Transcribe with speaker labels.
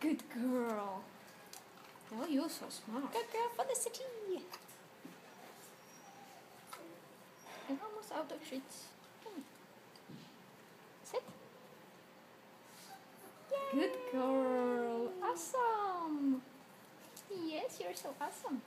Speaker 1: Good girl. Oh, you're so smart.
Speaker 2: Good girl Felicity.
Speaker 1: You're almost out of treats. Hmm. Sit.
Speaker 2: Yay.
Speaker 1: Good girl. Awesome. Yes, you're so awesome.